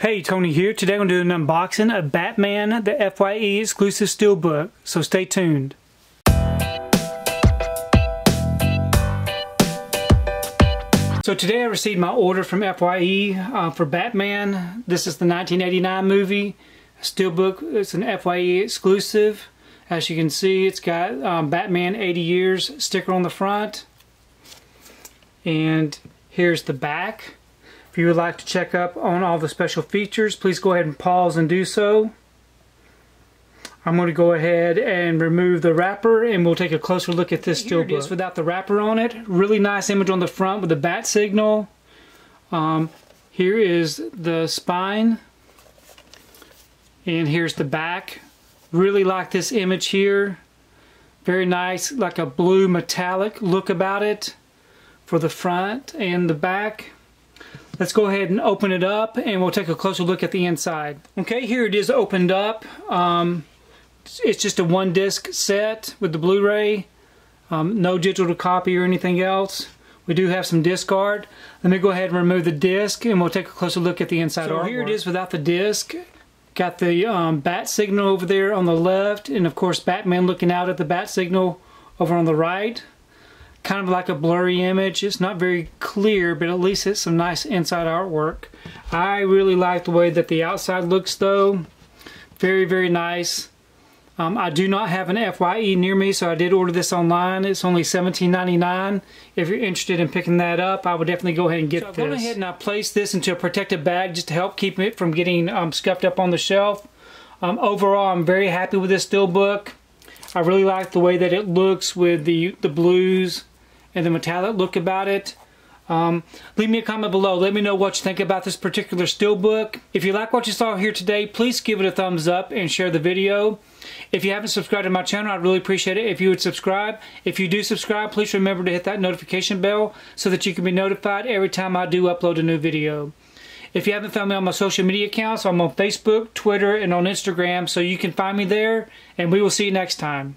Hey, Tony here. Today I'm going to do an unboxing of Batman, the FYE exclusive steelbook, so stay tuned. So today I received my order from FYE uh, for Batman. This is the 1989 movie. Steelbook, it's an FYE exclusive. As you can see, it's got um, Batman 80 years sticker on the front. And here's the back. If you would like to check up on all the special features, please go ahead and pause and do so. I'm going to go ahead and remove the wrapper and we'll take a closer look at this steelbook. Here is without the wrapper on it. Really nice image on the front with the bat signal. Um, here is the spine. And here's the back. Really like this image here. Very nice, like a blue metallic look about it for the front and the back. Let's go ahead and open it up and we'll take a closer look at the inside. Okay, here it is opened up. Um, it's just a one disc set with the Blu-ray. Um, no digital copy or anything else. We do have some disc art. Let me go ahead and remove the disc and we'll take a closer look at the inside so artwork. here it is without the disc. Got the um, bat signal over there on the left and of course Batman looking out at the bat signal over on the right kind of like a blurry image. It's not very clear, but at least it's some nice inside artwork. I really like the way that the outside looks though. Very, very nice. Um, I do not have an FYE near me, so I did order this online. It's only $17.99. If you're interested in picking that up, I would definitely go ahead and get so this. I went ahead and I placed this into a protective bag just to help keep it from getting um, scuffed up on the shelf. Um, overall, I'm very happy with this steelbook. I really like the way that it looks with the, the blues and the metallic look about it. Um, leave me a comment below. Let me know what you think about this particular steelbook. If you like what you saw here today, please give it a thumbs up and share the video. If you haven't subscribed to my channel, I'd really appreciate it if you would subscribe. If you do subscribe, please remember to hit that notification bell so that you can be notified every time I do upload a new video. If you haven't found me on my social media accounts, I'm on Facebook, Twitter, and on Instagram, so you can find me there, and we will see you next time.